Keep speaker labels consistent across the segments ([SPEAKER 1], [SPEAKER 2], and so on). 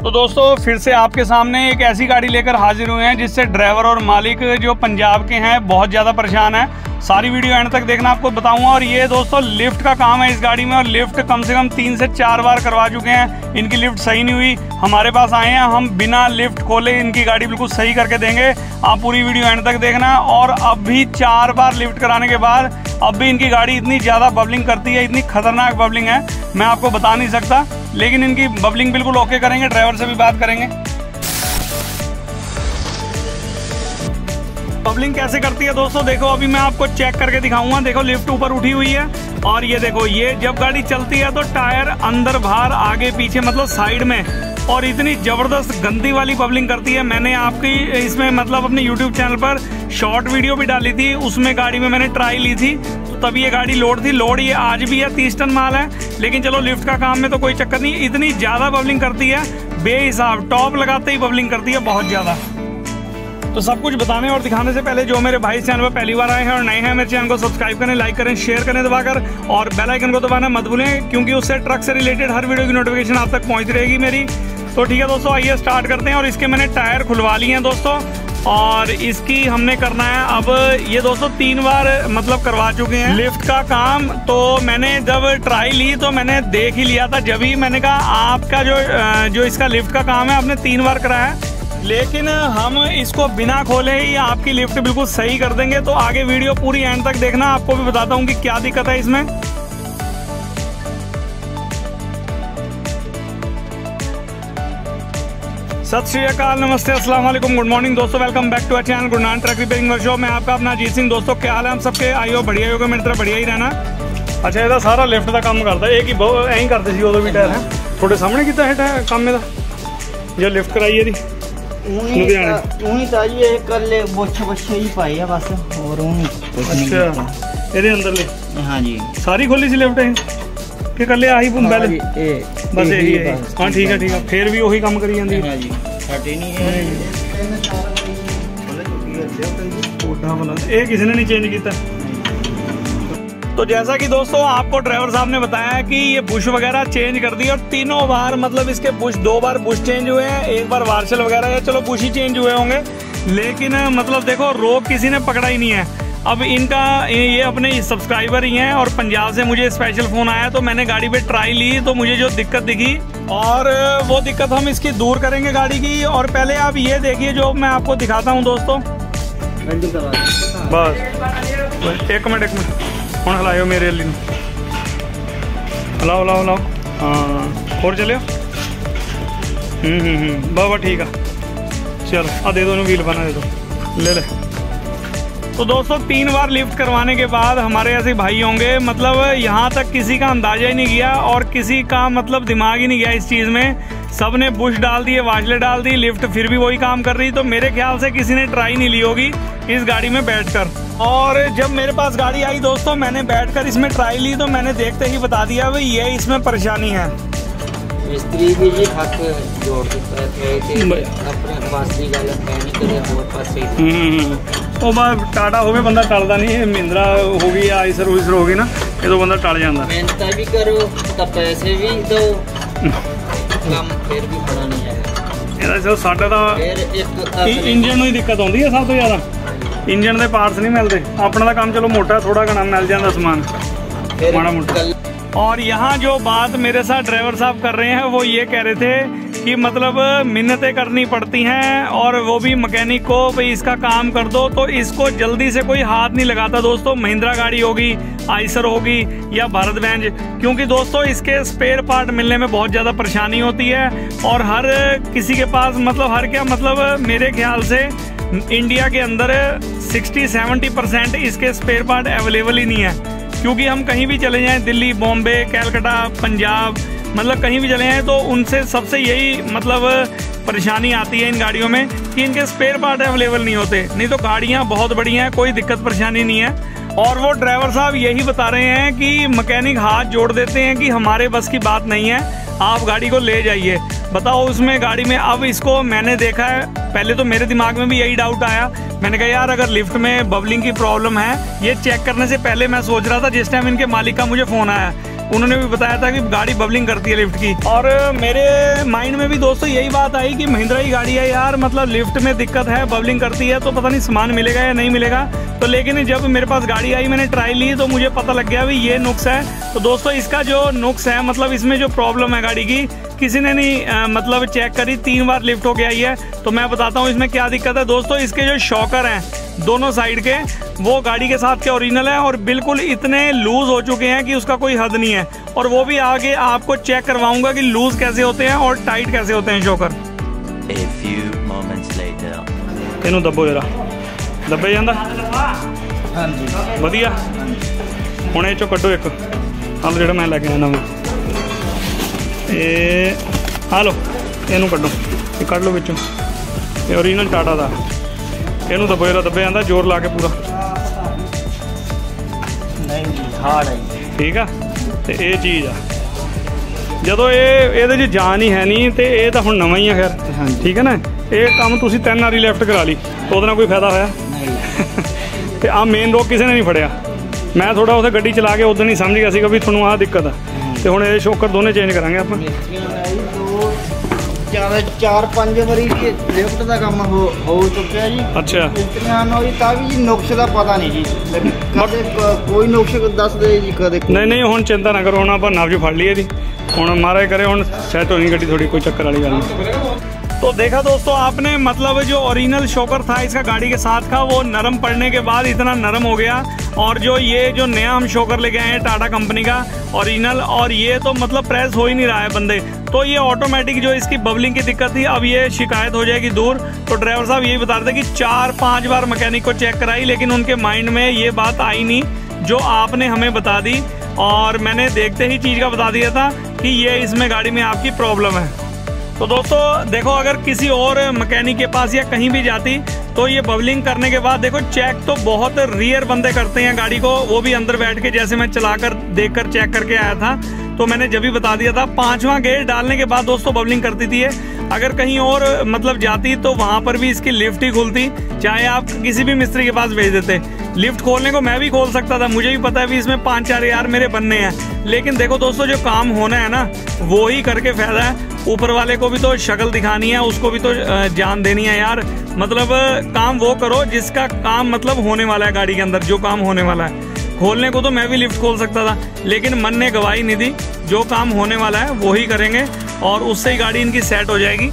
[SPEAKER 1] तो दोस्तों, फिर से आपके सामने एक ऐसी गाड़ी लेकर हाजिर हुए हैं जिससे ड्राइवर और मालिक जो पंजाब के हैं बहुत ज़्यादा परेशान है। सारी वीडियो एंड तक देखना, आपको बताऊँगा। और ये दोस्तों, लिफ्ट का काम है इस गाड़ी में, और लिफ्ट कम से कम तीन से चार बार करवा चुके हैं। इनकी लिफ्ट सही नहीं हुई। हमारे पास आए हैं, हम बिना लिफ्ट खोले इनकी गाड़ी बिल्कुल सही करके देंगे। आप पूरी वीडियो एंड तक देखना, और अब भी चार बार लिफ्ट कराने के बाद अब भी इनकी गाड़ी इतनी ज़्यादा बबलिंग करती है, इतनी खतरनाक बबलिंग है, मैं आपको बता नहीं सकता। लेकिन इनकी बबलिंग बिल्कुल ओके करेंगे, ड्राइवर से भी बात करेंगे। बबलिंग कैसे करती है दोस्तों? देखो, अभी मैं आपको चेक करके दिखाऊँगा। देखो लिफ्ट ऊपर उठी हुई है और ये देखो, ये जब गाड़ी चलती है तो टायर अंदर बाहर, आगे पीछे मतलब साइड में। और इतनी ज़बरदस्त गंदी वाली बबलिंग करती है। मैंने आपकी इसमें मतलब अपने यूट्यूब चैनल पर शॉर्ट वीडियो भी डाली थी। उसमें गाड़ी में मैंने ट्राई ली थी। तभी ये गाड़ी लोड थी। लोड ये आज भी है, तीस टन माल है। लेकिन चलो, लिफ्ट का काम में तो कोई चक्कर नहीं। इतनी ज़्यादा बबलिंग करती है, बेहिसाब, टॉप लगाते ही बबलिंग करती है बहुत ज़्यादा। तो सब कुछ बताने और दिखाने से पहले, जो मेरे भाई चैनल पर पहली बार आए हैं और नए हैं, मेरे चैनल को सब्सक्राइब करें लाइक करें शेयर करें दबाकर और बेल आइकन को दबाना मत भूलें, क्योंकि उससे ट्रक से रिलेटेड हर वीडियो की नोटिफिकेशन आप तक पहुँच रहेगी मेरी। तो ठीक है दोस्तों, आइए स्टार्ट करते हैं और इसके मैंने टायर खुलवा लिए हैं दोस्तों। और इसकी हमने करना है, अब ये दोस्तों तीन बार मतलब करवा चुके हैं। लिफ्ट का काम तो मैंने जब ट्राई ली तो मैंने देख ही लिया था। जब ही मैंने कहा, आपका जो जो इसका लिफ्ट का काम है, आपने तीन बार कराया लेकिन हम इसको बिना खोले ही आपकी लिफ्ट बिल्कुल सही कर देंगे। तो आगे वीडियो पूरी एंड तक देखना, आपको भी बताता हूँ कि क्या दिक्कत है इसमें। सत श्री अकाल नमस्ते अस्सलाम वालेकुम गुड मॉर्निंग दोस्तों welcome back to our channel Gurnan truck repairing workshop में आपका अपना अजीत सिंह दोस्तों क्या हाल है हम सबके आइयो बढ़िया होगा मेरी तरफ बढ़िया ही रहना अच्छा ਇਹਦਾ ਸਾਰਾ ਲਿਫਟ ਦਾ ਕੰਮ ਕਰਦਾ ਇਹ ਕੀ ਬਹੁਤ ਐਂ ਹੀ ਕਰਦੇ ਸੀ ਉਦੋਂ ਵੀ ਟਾਇਰ ਹੈ ਤੁਹਾਡੇ ਸਾਹਮਣੇ ਕੀਤਾ ਹੈ ਟਾਇਰ ਕੰਮ ਇਹਦਾ ਜੇ ਲਿਫਟ ਕਰਾਈ ਇਹਦੀ
[SPEAKER 2] ਉਹੀ
[SPEAKER 1] ਲੁਧਿਆਣੇ।
[SPEAKER 2] ਤਾਂ- ਉਹੀ ਤਾਂ ਜੀ ਇਹ ਕੱਲੇ ਬੁੱਛ ਬੱਛੇ ਹੀ ਪਾਏ ਆ ਬਸ ਹੋਰ ਉਹੀ ਕੁਛ ਨਹੀਂ
[SPEAKER 1] ਅੱਛਾ
[SPEAKER 2] ਕੀਤਾ।
[SPEAKER 1] ਇਹਦੇ ਅੰਦਰਲੇ
[SPEAKER 2] ਹਾਂਜੀ
[SPEAKER 1] ਸਾਰੀ ਖੋਲੀ ਸੀ ਲਿਫਟ ਇਹ ਕਿ ਕੱਲੇ ਆਹੀ ਬੈਲ
[SPEAKER 2] ਹਾਂਜੀ, ਇਹ
[SPEAKER 1] ਬਸ ਇਹੀ ਹੈ
[SPEAKER 2] ਬਸ।
[SPEAKER 1] ਹਾਂ ਠੀਕ ਹੈ ਠੀਕ ਹੈ ਫੇਰ ਵੀ ਉਹੀ ਕੰਮ ਕਰੀ ਜਾਂਦੀ ਹੈ
[SPEAKER 2] ਹਾਂਜੀ ਸਾਡੇ ਨਹੀਂ ਇਹ
[SPEAKER 1] छोटा वाला ये किसी ने नहीं चेंज किया तो जैसा कि दोस्तों आपको ड्राइवर साहब ने बताया है कि ये बुश वगैरह चेंज कर दी और तीनों बार मतलब इसके बुश दो बार बुश चेंज हुए हैं एक बार वार्शल वगैरह या चलो बुश ही चेंज हुए होंगे लेकिन मतलब देखो रोग किसी ने पकड़ा ही नहीं है अब इनका, ये अपने सब्सक्राइबर ही हैं और पंजाब से मुझे स्पेशल फ़ोन आया तो मैंने गाड़ी पे ट्राई ली तो मुझे जो दिक्कत दिखी, और वो दिक्कत हम इसकी दूर करेंगे गाड़ी की, और पहले आप ये देखिए जो मैं आपको दिखाता हूँ दोस्तों। बस। एक मिनट एक मिनट। हूँ हिलाओ मेरे लिए? हिलाओ हिलाओ हिलाओ। हाँ और चलो। हम्म हम्म हम्म। ठीक है। चलो, आ दे दो व्हील बना दे दो। ले ले। तो दोस्तों, तीन बार लिफ्ट करवाने के बाद हमारे ऐसे भाई होंगे। मतलब यहाँ तक किसी का अंदाज़ा ही नहीं गया और किसी का मतलब दिमाग ही नहीं गया इस चीज़ में। सबने बुश डाल दिए वाजले डाल दी लिफ्ट फिर भी वही काम कर रही। तो मेरे ख्याल से किसी ने ट्राई नहीं ली होगी इस गाड़ी में बैठकर। और जब मेरे पास गाड़ी आई दोस्तों, मैंने बैठकर इसमें ट्राई ली तो मैंने देखते ही बता दिया, भाई, ये इसमें परेशानी है।
[SPEAKER 2] ਮਿਸਤਰੀ ਵੀ ਜੀ ਹੱਥ ਜੋੜ ਦਿੱਤਾ ਹੈ ਤੇ। ਆਪਣੇ ਦੀ ਗੱਲ ਹੈ ਨਹੀਂ ਹੋਰ ਪਾਸੇ
[SPEAKER 1] ਉਹ ਬਾ ਟਾਟਾ ਹੋਵੇ ਬੰਦਾ ਟਲਦਾ ਨਹੀਂ ਇਹ ਮਹਿੰਦਰਾ ਹੋ ਗਈ ਆਈਸਰ ਉਈਸਰ ਹੋ ਗਈ ਨਾ ਇਹਦੋਂ ਬੰਦਾ ਟਲ ਜਾਂਦਾ।
[SPEAKER 2] ਮਿਹਨਤਾਂ ਵੀ ਕਰੋ ਤਾਂ ਪੈਸੇ ਵੀ ਦਿਓ ਕੰਮ ਫਿਰ ਵੀ ਬਣਾ ਨਹੀਂ ਹੈਗਾ।
[SPEAKER 1] ਇਹਦਾ ਜੋ ਸਾਡਾ ਤਾਂ
[SPEAKER 2] ਫਿਰ
[SPEAKER 1] ਇੰਜਨ ਨੂੰ ਹੀ ਦਿੱਕਤ ਆਉਂਦੀ ਹੈ ਸਭ ਤੋਂ ਜ਼ਿਆਦਾ। ਇੰਜਨ ਦੇ ਪਾਰਟਸ ਨਹੀਂ ਮਿਲਦੇ ਆਪਣਾ ਦਾ ਕੰਮ ਚਲੋ ਮੋਟਾ ਥੋੜਾ ਘਣਾ ਮਿਲ ਜਾਂਦਾ ਸਮਾਨ। ਮਾੜਾ ਮੋਟਾ। और यहाँ जो बात मेरे साथ ड्राइवर साहब कर रहे हैं, वो ये कह रहे थे कि मतलब मिन्नतें करनी पड़ती हैं और वो भी मकैनिक को, भाई, इसका काम कर दो। तो इसको जल्दी से कोई हाथ नहीं लगाता दोस्तों। महिंद्रा गाड़ी होगी, आइसर होगी या भारत बैंज क्योंकि दोस्तों, इसके स्पेयर पार्ट मिलने में बहुत ज़्यादा परेशानी होती है और हर किसी के पास मतलब हर क्या मतलब मेरे ख्याल से इंडिया के अंदर 60-70 परसेंट इसके स्पेयर पार्ट अवेलेबल ही नहीं है। क्योंकि हम कहीं भी चले जाएँ, दिल्ली, बॉम्बे, कैलकाटा, पंजाब मतलब कहीं भी चले जाएँ तो उनसे सबसे यही मतलब परेशानी आती है इन गाड़ियों में कि इनके स्पेयर पार्ट अवेलेबल नहीं होते। नहीं तो गाड़ियाँ बहुत बढ़िया हैं, कोई दिक्कत परेशानी नहीं है। और वो ड्राइवर साहब यही बता रहे हैं कि मकैनिक हाथ जोड़ देते हैं कि हमारे बस की बात नहीं है, आप गाड़ी को ले जाइए। बताओ उसमें गाड़ी में, अब इसको मैंने देखा है। पहले तो मेरे दिमाग में भी यही डाउट आया। मैंने कहा, यार, अगर लिफ्ट में बबलिंग की प्रॉब्लम है, ये चेक करने से पहले मैं सोच रहा था जिस टाइम इनके मालिक का मुझे फ़ोन आया। उन्होंने भी बताया था कि गाड़ी बबलिंग करती है लिफ्ट की। और मेरे माइंड में भी दोस्तों यही बात आई कि महिंद्रा की गाड़ी है यार मतलब लिफ्ट में दिक्कत है बबलिंग करती है तो पता नहीं सामान मिलेगा या नहीं मिलेगा। तो लेकिन जब मेरे पास गाड़ी आई मैंने ट्राई ली तो मुझे पता लग गया भाई ये नुक्स है। तो दोस्तों इसका जो नुक्स है मतलब इसमें जो प्रॉब्लम है गाड़ी की किसी ने नहीं आ, मतलब चेक करी तीन बार लिफ्ट होके आई है। तो मैं बताता हूँ इसमें क्या दिक्कत है। दोस्तों इसके जो शॉकर हैं दोनों साइड के वो गाड़ी के साथ के ओरिजिनल है और बिल्कुल इतने लूज हो चुके हैं कि उसका कोई हद नहीं है और वो भी आगे आपको चेक करवाऊंगा कि लूज कैसे होते हैं और टाइट कैसे होते हैं शॉकर ਇਹਨੂੰ ਦੱਬੋ ਜਰਾ ਦੱਬੇ ਜਾਂਦਾ
[SPEAKER 2] ਹਾਂਜੀ
[SPEAKER 1] ਵਧੀਆ ਹੁਣ ਇਹ ਚੋਂ ਕੱਢੋ ਇੱਕ ਆਹ ਲਓ ਜਿਹੜਾ ਮੈਂ ਲੈ ਕੇ ਆਇਆ ਨਵਾਂ ਇਹ ਆ ਲਓ ਇਹਨੂੰ ਕੱਢੋ ਇਹ ਕੱਢ ਲਓ ਵਿੱਚੋਂ ਇਹ ਓਰੀਜਨਲ ਟਾਟਾ ਦਾ ਇਹਨੂੰ ਦੱਬੋ ਜਰਾ ਦੱਬੇ ਜਾਂਦਾ ਜ਼ੋਰ ਲਾ ਕੇ ਪੂਰਾ।
[SPEAKER 2] ਨਹੀਂ ਜੀ ਹਾਰਡ ਹੈ ਜੀ।
[SPEAKER 1] ਠੀਕ ਆ? ਤੇ ਇਹ ਚੀਜ਼ ਆ। ਜਦੋਂ ਇਹ ਇਹਦੇ 'ਚ ਜਾਨ ਹੀ ਹੈ ਨਹੀਂ ਤੇ ਇਹ ਤਾਂ ਹੁਣ ਨਵਾਂ ਹੀ ਆ ਖੈਰ। ਠੀਕ ਹੈ ਨਾ? ਇਹ ਕੰਮ ਤੁਸੀਂ ਤਿੰਨ ਵਾਰੀ ਲੈਫਟ ਕਰਾ ਲਈ ਉਹਦੇ ਨਾਲ ਕੋਈ ਫਾਇਦਾ ਹੋਇਆ?
[SPEAKER 2] ਨਹੀਂ।
[SPEAKER 1] ਤੇ ਆ ਮੇਨ ਰੋਡ ਕਿਸੇ ਨੇ ਨਹੀਂ ਫੜਿਆ। ਮੈਂ ਥੋੜਾ ਉੱਥੇ ਗੱਡੀ ਚਲਾ ਕੇ ਉਦੋਂ ਨਹੀਂ ਸਮਝ ਗਿਆ ਸੀਗਾ ਵੀ ਤੁਹਾਨੂੰ ਆਹ ਦਿੱਕਤ ਆ। ਤੇ ਹੁਣ ਇਹ ਸ਼ੋਕਰ ਦੋਨੇ ਚੇਂਜ ਕਰਾਂਗੇ ਆਪਾਂ।
[SPEAKER 2] ਦੋ ਜਿਆਦਾ ਚਾਰ ਪੰਜ ਵਾਰੀ ਜੀ ਲਿਫਟ ਦਾ ਕੰਮ ਹੋ ਹੋ ਚੁੱਕਿਆ ਜੀ
[SPEAKER 1] ਅੱਛਾ
[SPEAKER 2] ਮਿਸਤਰੀਆਂ ਨੂੰ ਜੀ ਤਾਂ ਵੀ ਜੀ ਨੁਕਸ ਦਾ ਪਤਾ ਨਹੀਂ ਜੀ ਕਦੇ ਕ- ਕੋਈ ਨੁਕਸ ਦੱਸਦੇ ਜੀ ਕਦੇ
[SPEAKER 1] ਨਹੀਂ ਨਹੀਂ ਹੁਣ ਚਿੰਤਾ ਨਾ ਕਰੋ ਹੁਣ ਆਪਾਂ ਨਬਜ ਫੜ ਲਈ ਇਹਦੀ ਹੁਣ ਮਹਾਰਾਜ ਕਰੇ ਹੁਣ ਸੈੱਟ ਹੋਣੀ ਗੱਡੀ ਥੋੜੀ ਕੋਈ ਚੱਕਰ वाली ਗੱਲ नहीं तो देखा दोस्तों आपने मतलब जो ओरिजिनल शोकर था इसका गाड़ी के साथ का वो नरम पड़ने के बाद इतना नरम हो गया और जो ये जो नया हम शोकर लेके आए हैं टाटा कंपनी का ओरिजिनल और ये तो मतलब प्रेस हो ही नहीं रहा है बंदे। तो ये ऑटोमेटिक जो इसकी बबलिंग की दिक्कत थी, अब ये शिकायत हो जाएगी दूर। तो ड्राइवर साहब यही बता रहे थे कि चार, पाँच बार मैकेनिक को चेक कराई, लेकिन उनके माइंड में ये बात आई नहीं, जो आपने हमें बता दी। और मैंने देखते ही चीज़ का बता दिया था कि ये इसमें गाड़ी में आपकी प्रॉब्लम है। तो दोस्तों, देखो, अगर किसी और मैकेनिक के पास या कहीं भी जाती तो ये बबलिंग करने के बाद देखो चेक तो बहुत रियर बंदे करते हैं गाड़ी को। वो भी अंदर बैठ के जैसे मैं चलाकर, देखकर चेक करके आया था। तो मैंने जब भी बता दिया था, पांचवा गेयर डालने के बाद दोस्तों बबलिंग करती थी ये। अगर कहीं और मतलब जाती तो वहाँ पर भी इसकी लिफ्ट ही खुलती, चाहे आप किसी भी मिस्त्री के पास भेज देते। लिफ्ट खोलने को मैं भी खोल सकता था, मुझे भी पता है भी इसमें पाँच, चार यार मेरे बनने हैं। लेकिन देखो दोस्तों, जो काम होना है ना, वो ही करके फ़ायदा है। ऊपर वाले को भी तो शक्ल दिखानी है, उसको भी तो जान देनी है यार। मतलब काम वो करो जिसका काम मतलब होने वाला है गाड़ी के अंदर, जो काम होने वाला है। खोलने को तो मैं भी लिफ्ट खोल सकता था, लेकिन मन ने गवाही नहीं दी। जो काम होने वाला है, वो ही करेंगे, और उससे ही गाड़ी इनकी सेट हो जाएगी।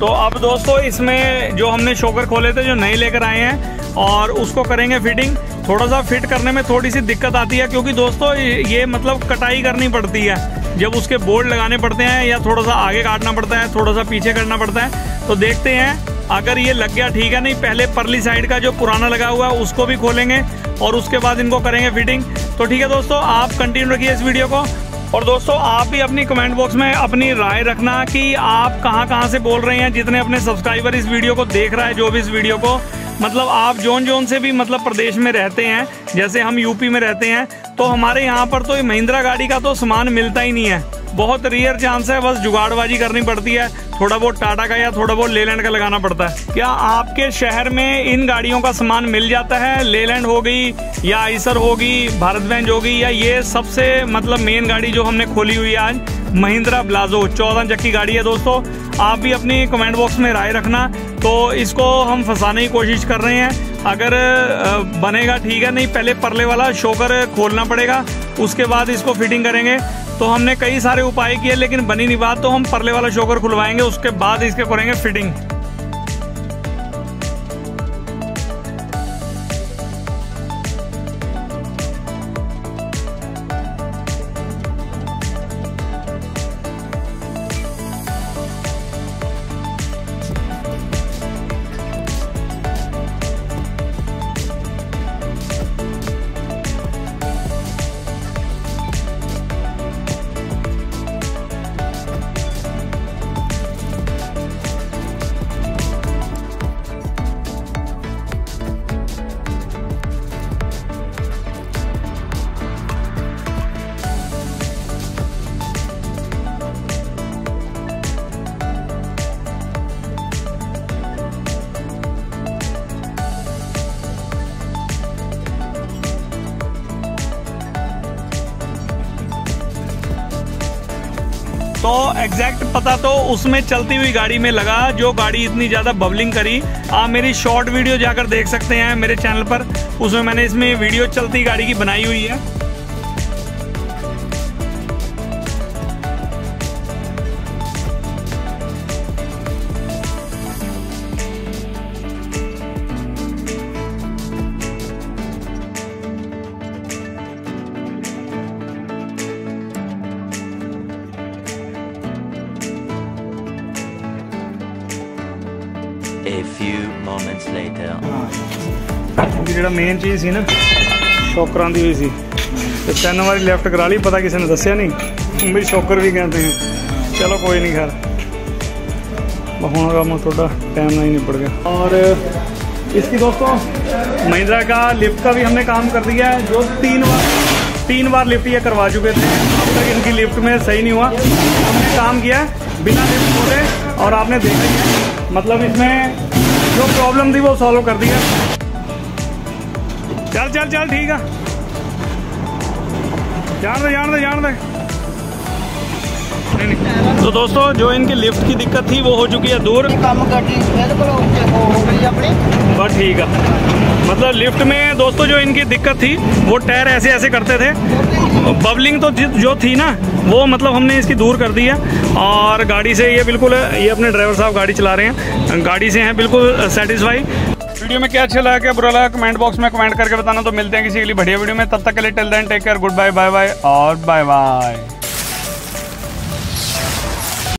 [SPEAKER 1] तो अब दोस्तों, इसमें जो हमने शोकर खोले थे, जो नए लेकर आए हैं, और उसको करेंगे फिटिंग थोड़ा सा फिट करने में थोड़ी सी दिक्कत आती है, क्योंकि दोस्तों, ये मतलब कटाई करनी पड़ती है। जब उसके बोर्ड लगाने पड़ते हैं या थोड़ा सा आगे काटना पड़ता है थोड़ा सा पीछे करना पड़ता है तो देखते हैं, अगर ये लग गया ठीक है, नहीं, पहले परली साइड का जो पुराना लगा हुआ है, उसको भी खोलेंगे और उसके बाद इनको करेंगे फिटिंग तो ठीक है दोस्तों, आप कंटिन्यू रखिए इस वीडियो को। और दोस्तों, आप भी अपनी कमेंट बॉक्स में अपनी राय रखना कि आप कहाँ कहाँ से बोल रहे हैं, जितने अपने सब्सक्राइबर इस वीडियो को देख रहा है, जो भी इस वीडियो को। मतलब आप जोन जोन से भी मतलब प्रदेश में रहते हैं, जैसे हम यूपी में रहते हैं तो हमारे यहाँ पर तो महिंद्रा गाड़ी का तो सामान मिलता ही नहीं है। बहुत रेयर चांस है, बस जुगाड़बाजी करनी पड़ती है, थोड़ा बहुत टाटा का या थोड़ा बहुत लेलैंड का लगाना पड़ता है। क्या आपके शहर में इन गाड़ियों का सामान मिल जाता है? लेलैंड हो गई या आइसर होगी भारत बेंज होगी या ये सबसे मतलब मेन गाड़ी जो हमने खोली हुई है आज, महिंद्रा ब्लाजो चौदह चक्की गाड़ी है दोस्तों। आप भी अपनी कमेंट बॉक्स में राय रखना। तो इसको हम फंसाने की कोशिश कर रहे हैं। अगर बनेगा ठीक है, नहीं, पहले परले वाला शोकर खोलना पड़ेगा, उसके बाद इसको फिटिंग करेंगे। तो हमने कई सारे उपाय किए, लेकिन बनी नहीं बात तो हम परले वाला शोकर खुलवाएँगे, उसके बाद इसके करेंगे फिटिंग तो एग्जैक्ट पता तो उसमें चलती हुई गाड़ी में लगा, जो गाड़ी इतनी ज़्यादा बबलिंग करी। आप मेरी शॉर्ट वीडियो जाकर देख सकते हैं मेरे चैनल पर। उसमें मैंने इसमें वीडियो चलती गाड़ी की बनाई हुई है।
[SPEAKER 3] later.
[SPEAKER 1] ਕਿਉਂਕਿ ਜਿਹੜਾ ਮੇਨ ਚੀਜ਼ ਸੀ ਨਾ ਸ਼ੌਕਰਾਂ ਦੀ ਹੋਈ ਸੀ ਤੇ ਤਿੰਨ ਵਾਰੀ ਲੈਫਟ ਕਰਾ ਲਈ ਪਤਾ ਕਿਸੇ ਨੇ ਦੱਸਿਆ ਨਹੀਂ ਵੀ ਸ਼ੌਕਰ ਵੀ ਕਹਿੰਦੇ ਹੈ ਚਲੋ ਕੋਈ नहीं खैर ਹੁਣ काम थोड़ा टाइम नहीं निपट गया और इसकी दोस्तों महिंद्रा का लिफ्ट का भी हमने काम कर दिया है जो तीन बार तीन बार लिफ्ट ये करवा चुके थे अब तक इनकी लिफ्ट में सही नहीं हुआ हमने काम किया है बिना लिफ्ट खोले और आपने देखा ही है मतलब इसमें जो प्रॉब्लम थी वो सॉल्व कर दिया। चल चल चल ठीक है। जान दे जान दे जान दे। तो दोस्तों जो इनकी लिफ्ट की दिक्कत थी वो हो चुकी है दूर।
[SPEAKER 2] काम कर दी बिल्कुल हो गई अपनी।
[SPEAKER 1] बस ठीक है। मतलब लिफ्ट में दोस्तों जो इनकी दिक्कत थी, वो टायर ऐसे ऐसे करते थे। बबलिंग तो जो थी ना, वो मतलब हमने इसकी दूर कर दी है। और गाड़ी से ये बिल्कुल, ये अपने ड्राइवर साहब गाड़ी चला रहे हैं। गाड़ी से हैं, बिल्कुल सेटिस्फाई वीडियो में क्या अच्छा लगा, क्या बुरा लगा कमेंट बॉक्स में कमेंट करके बताना। तो मिलते हैं किसी के लिए बढ़िया वीडियो में। तब तक के लिए till then take care good bye bye bye और बाय बाय